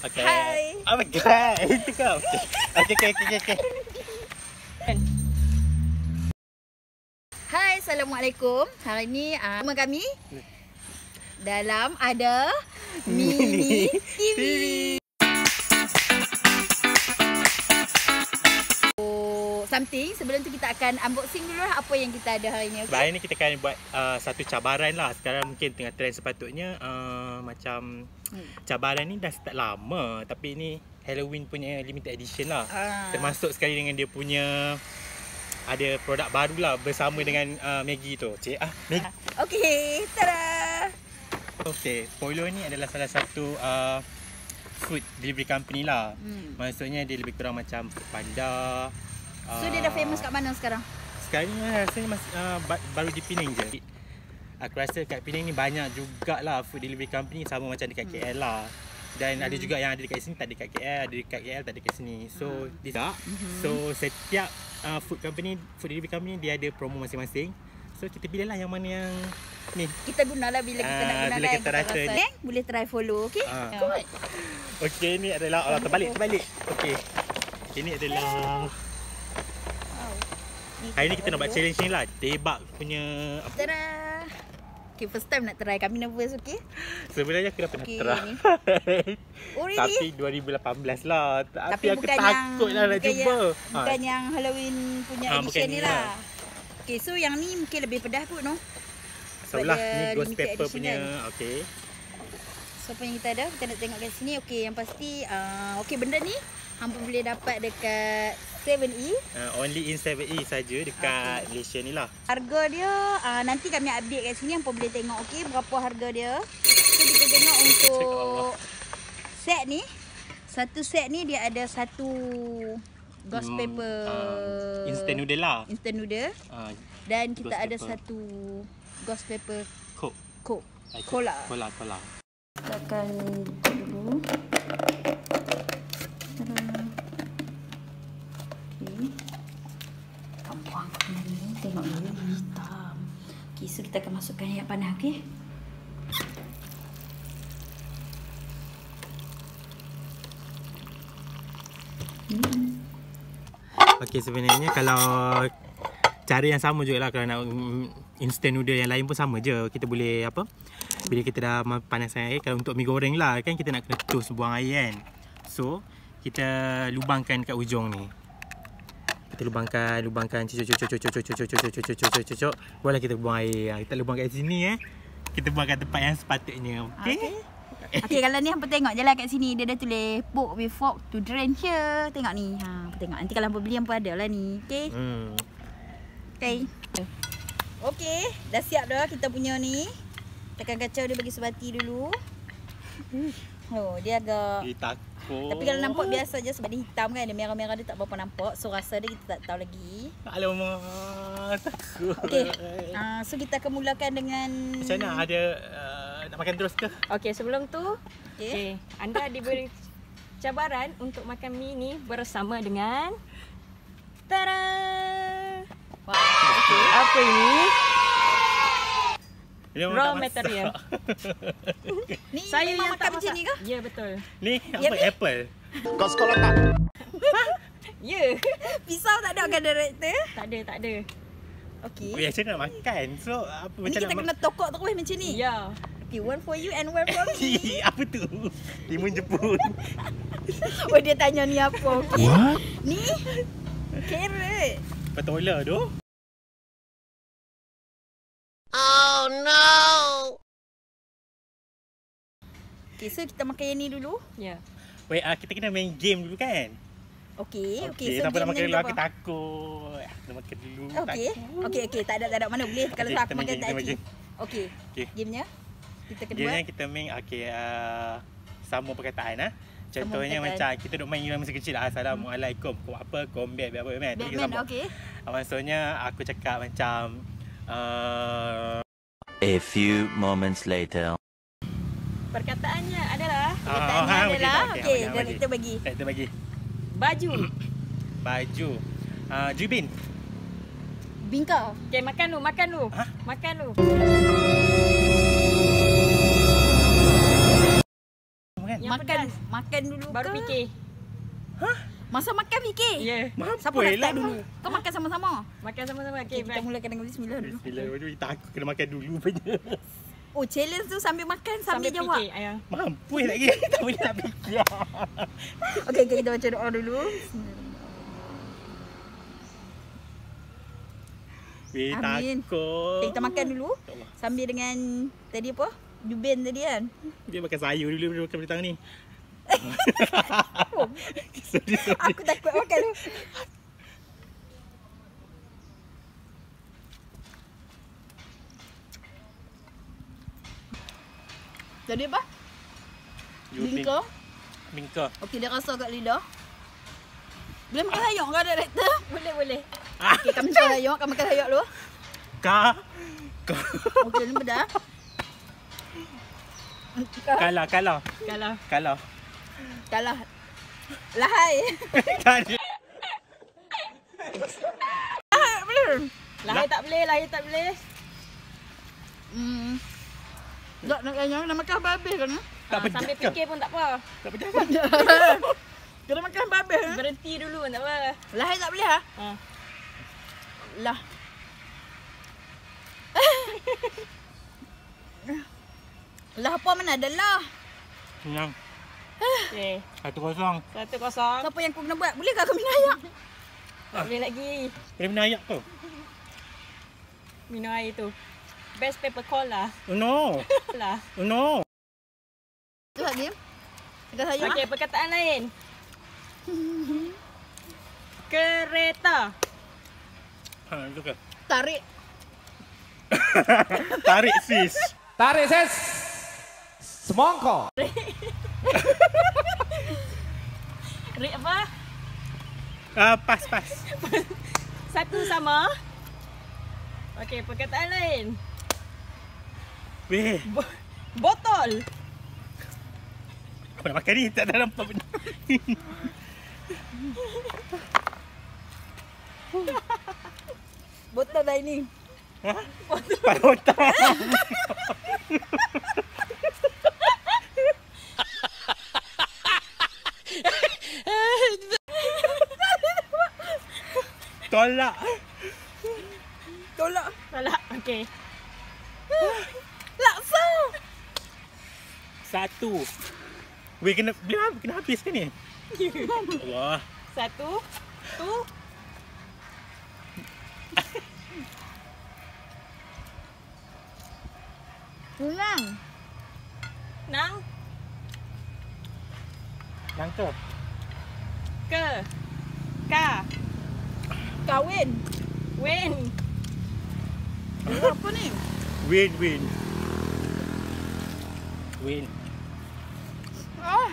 Okay. Hai. Oh my god. Itu kau. Okay. Okay, okay, okay. Hai, Assalamualaikum. Hari ni uh, nama kami dalam ada Mini TV. Something sebelum tu kita akan unboxing dulu lah apa yang kita ada hari ni. Okay? ni kita akan buat uh, satu cabaran lah. Sekarang mungkin tengah trend sepatutnya uh, macam Hmm. cabaran ni dah start lama tapi ni Halloween punya limited edition lah. Ah. Termasuk sekali dengan dia punya ada produk baru lah bersama dengan uh, Maggie tu. Cik ah, Maggie. Okey, tada. Okay, Polo ni adalah salah satu uh, food delivery company lah. Hmm. Maksudnya dia lebih kurang macam Food Panda. So dia dah famous kat mana sekarang? Sekarang ni rasanya masih, uh, ba- baru di Penang je. Aku rasa kat Penang ni banyak jugalah food delivery company sama macam dekat Hmm. KL lah. Dan ada juga yang ada dekat sini tak ada dekat KL, ada dekat KL tak ada dekat sini. So Hmm. dia tak. So setiap uh, food company, food delivery company dia ada promo masing-masing. So kita pilih lah yang mana yang ni. Kita gunalah bila kita nak Ah, guna bila kan, kita rasa ni. Eh, boleh try follow, okey? Ah. Ya. Okey ni adalah oh, terbalik terbalik. Okey. Ini adalah. Hari ni kita nak buat challenge ni lah. Debak punya apa? Tada. Okay, first time nak try. Kami nervous, okey? Sebenarnya aku dah pernah Okey, try. Oh, really? Tapi 2018 lah. Tapi, Tapi aku takut yang, lah nak cuba. Yang, bukan yang Halloween punya Ah, edition ni lah. lah. Okay, so yang ni mungkin lebih pedas kot, no? So lah, ni ghost pepper punya. kan. Okay. So, apa yang kita ada? Kita nak tengok kat sini. Okay, yang pasti, uh, okay, benda ni hampa boleh dapat dekat 7E. Uh, only in 7E saja dekat Malaysia ni lah. Harga dia, uh, nanti kami update kat sini. Hampa boleh tengok, okay, berapa harga dia. So, kita tengok untuk set ni. Satu set ni dia ada satu ghost Hmm, paper. Uh, instant noodle lah. Instant noodle. Uh, Dan kita ada pepper. satu ghost pepper Coke. coke. Cola. Cola, cola. Letakkan dulu. Okay, tampang ni, Tengok dia hitam. Ok so kita akan masukkan air panas ok hmm. Ok sebenarnya kalau cara yang sama juga lah kalau nak mm, instant noodle yang lain pun sama je. Kita boleh apa? Bila kita dah panaskan air, kalau untuk mi goreng lah kan kita nak kena toast buang air kan. So, kita lubangkan kat ujung ni. Kita lubangkan, lubangkan, cucuk, cucuk, cucuk, cucuk, cucuk, cucuk, cucuk, cucuk, cucuk. Boleh kita buang air. Ha, Kita lubang kat sini eh. Kita buang kat tempat yang sepatutnya. Okay? Okey. Okey, kalau ni hampa tengok je lah kat sini. Dia dah tulis poke with fork to drain here. Tengok ni. Ha, tengok. Nanti kalau hampa beli hampa ada lah ni. Okey. Hmm. Okey. Okey, dah siap dah kita punya ni. Tekan kacau dia bagi sebati dulu. Oh, dia agak Eh, takut. Tapi kalau nampak biasa je sebab dia hitam kan. Dia merah-merah dia tak berapa nampak. So rasa dia kita tak tahu lagi. Alamak, takut. Okey. Uh, so kita akan mulakan dengan Macam mana? Ada uh, nak makan terus ke? Okey, sebelum tu, Okey. okay. anda diberi cabaran untuk makan mie ni bersama dengan Tada! Okey. Apa ini? Dia memang Raw tak masak. material. Ni Saya memang yang makan tak macam ni ke? Ya, betul. Ni Ya, apa? Mi? Apple. Ya. Pisau tak ada kan director? tak ada, tak ada. Okey. Okay. Mana nak makan? So, apa Ni macam kita nak kena tokok terus macam ni. Ya. Okay, one for you and one for me. apa tu? Timun Jepun. oh, dia tanya ni apa. Okay. What? Ni carrot. Petola tu. Okay, so kita makan yang ni dulu. Ya. Wait, uh, kita kena main game dulu kan? Okey, okey. Okay, so siapa nak makan game dulu? Aku apa? takut. Aku nak makan dulu. Okey. takut. Okey, okey. Tak ada, tak ada. Mana boleh. Kalau Okey, tak aku makan game, tak lagi. game. Okey. Okey. Gamenya. Kita kena Game buat. yang kita main, okay, uh, sama perkataan ah. Contohnya perkataan. macam kita duk main masa kecil lah. Assalamualaikum. Kau apa? Kombek apa kan? Kita Batman, sambung. okey. Ah, Maksudnya aku cakap macam uh, A few moments later. Perkataannya adalah Perkataannya ah, adalah, okey, okey, bagi, bagi. director bagi. Kita bagi baju. baju. Uh, Jubin. Bingkau. Okey, makan lu, makan lu. Hah? Makan lu. Kan? Yang makan pedas. makan dulu Baru ke? fikir. Masa makan fikir. Ya. Yeah. Siapa nak lah start dulu? Kau makan sama-sama. Makan sama-sama. Okay, Okay, kita mulakan dengan bismillah dulu. Bila dulu takut kena makan dulu punya. Oh, challenge tu sambil makan sambil, Sambil jawab. fikir. Ayah. Mampu lagi. Tak boleh nak fikir. Okey, okay, kita baca doa dulu. Weh Amin. takut. Okay, kita makan dulu sambil dengan tadi apa? Juben tadi kan. Dia makan sayur dulu Dia makan petang ni Sorry sorry Aku takut makan tu. Tadi apa? Bingka. Bingka Okey, dia rasa kat lidah. Boleh makan sayur ke director? Boleh, boleh. Okey, kami makan sayur. Kami makan sayur dulu. Ka Ka Okey, ni pedas. Kalah kalah Kalau Kalah Kalah. Lahai. Kalah Lahai belum? lahir tak boleh, lahir tak boleh. Hmm. Tak nak kanyang, nak makan habis kan? Tak Ah, pedas sambil fikir pun tak apa. Tak pedas Kena makan habis kan? Berhenti dulu pun tak apa. Lahai tak boleh ha? Ha. Lah. lah apa mana ada lah? Senang Okay. Satu kosong Satu kosong. Siapa yang kau kena buat? Boleh ke aku minum air? Tak boleh lagi. Boleh minum ayak tu Minum air tu. Best paper cola. Oh no lah. Oh no Tu lagi. Kita sayur. Okey, perkataan lain. Kereta. Ha itu ke Tarik. Tarik sis Tarik ses. Semongko. Rik apa? Ah Pas pas Satu sama. Okey, perkataan lain. Weh Bo- botol. Kau nak makan ni Tak ada nampak benda Botol dah ini. Ha? Pada otak Tolak Tolak. Salah. Okey. Laksa. Satu Weh kena Bila kena habis kan ni Allah Satu. Tu. Tunang. Nang. Nangka Ke. Ka. Kahwin. Oh, apa ni? Win win Win Ah.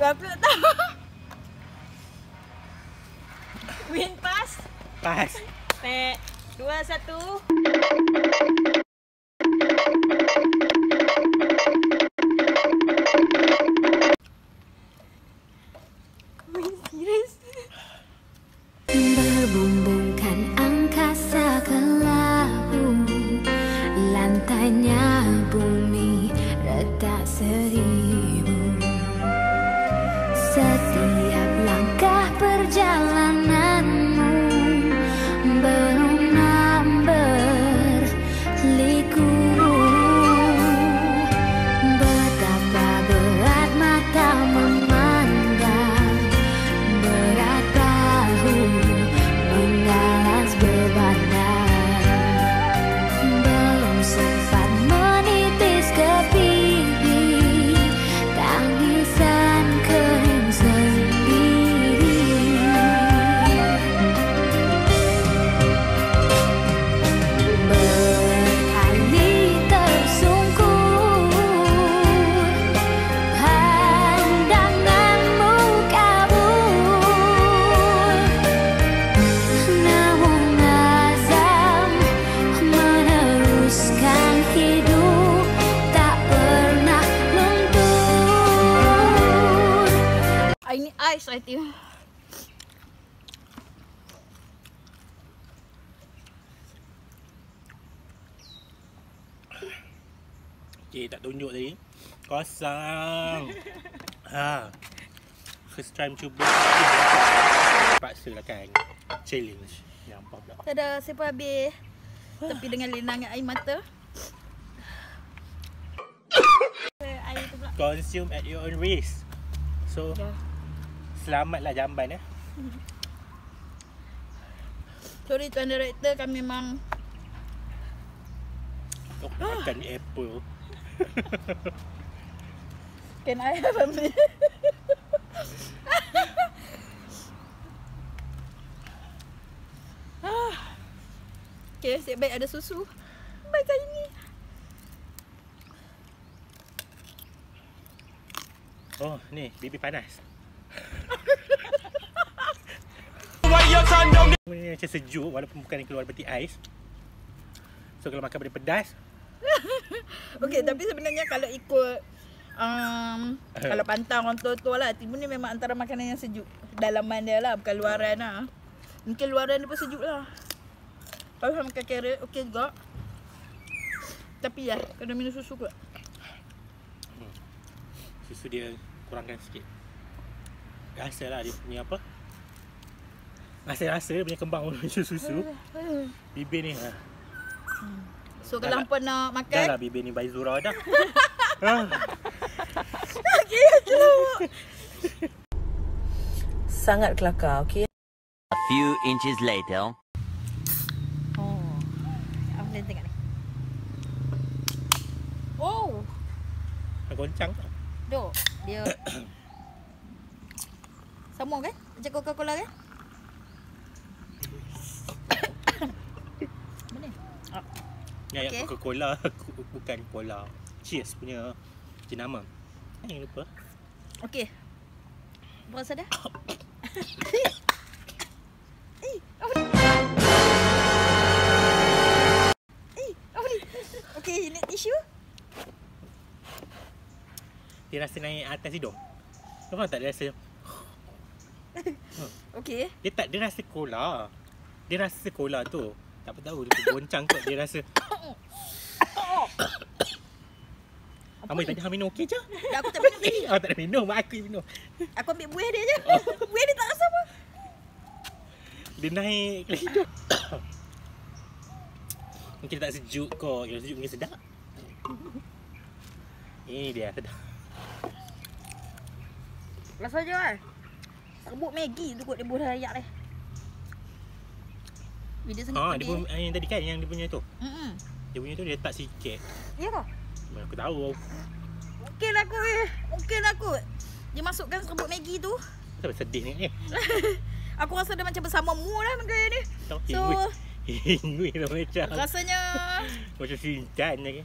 Aku tak tahu. Win pass. Pas Tek. Dua, satu. Setiap langkah perjalananmu I think. Okay, tak tunjuk tadi. Kosong. ha. First time cuba. Paksa lah kan. Challenge. Nampak pula. Tada, saya pun habis. Tapi dengan lenangan air mata. Air tu pula. Consume at your own risk. So, Ya. Selamatlah jamban eh. Sorry tuan director kami memang Oh, makan apple. Can I have a minute? Ah. okay, siap baik ada susu. Baik kali ni. Oh, ni bibi panas. Ni macam sejuk walaupun bukan keluar peti ais. So kalau makan benda pedas, Okay, tapi sebenarnya kalau ikut um, kalau pantang orang tua-tua lah, timun ni memang antara makanan yang sejuk. Dalaman dia lah, bukan luaran lah. Mungkin luaran dia pun sejuk lah. Kalau saya makan carrot, okey juga. Tapi ya, kena minum susu pula. susu dia kurangkan sikit. Rasa lah dia punya apa? Rasa-rasa punya kembang macam susu. Bibir ni ha. So Dah kalau lah. hampa nak Dah makan, lah bibir ni Baizura dah. ha. sangat kelakar, okey? A few inches later. Oh. Apa boleh tengok ni? Oh, Goncang dok. Dia sama kan? Macam Coca-Cola kan? Mana? Ya, okay. Coca-Cola bukan cola. Cheers punya jenama. Eh, lupa. Okey. Berasa dah? Eh, apa ni? Eh, apa ni? Okey, need tisu? Dia rasa naik atas hidung. Kau faham tak dia rasa Okey. Dia tak dia rasa cola. Dia rasa cola tu. Tak apa tahu dia goncang kot dia rasa. Amoi tadi hang minum okey je. Dah aku tak minum tadi. Oh tak ada minum, mak aku minum. Aku ambil buih dia je. buih dia tak rasa apa. Dia naik ke hidung. Mungkin tak sejuk kau. Kalau sejuk mungkin sedap. Ini dia sedap. Rasa je kan? Sebut Maggi tu kot dia buah rayak dia. Video sangat pedih. dia pun yang tadi kan yang dia punya tu. Mm-mm. Dia punya tu dia letak sikit. Ya kau? Mana aku tahu. Lah kot eh. Lah kot. Dia masukkan serbuk Maggi tu. Kenapa sedih ni? Eh, Aku rasa dia macam bersama mu lah negara ni. tahu So, Hingui lah macam. rasanya Macam sintan lagi.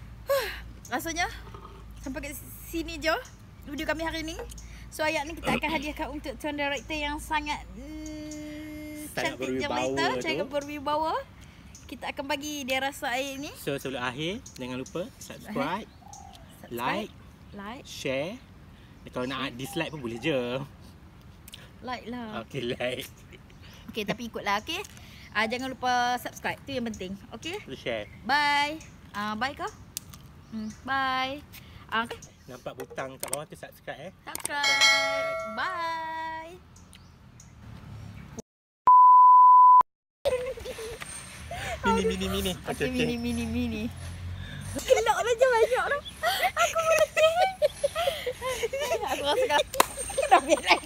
rasanya sampai kat sini je video kami hari ni. So ayat ni kita akan hadiahkan untuk tuan director yang sangat mm, Sangat cantik je tu. sangat berwibawa. Kita akan bagi dia rasa air ni. So sebelum akhir jangan lupa subscribe, like, Like, share. Dan kalau nak dislike pun boleh je. like lah. Okay like. Okay, tapi ikutlah, okay? Ah jangan lupa subscribe, tu yang penting. Okay? Share. Bye. Ah bye kau. Hmm, bye. Ah okay. Nampak butang kat bawah tu subscribe eh. Subscribe. Bye. Mini mini mini. Okay, mini mini mini. Kelak dah je banyak dah. Aku mati. aku rasa kau. Kenapa nak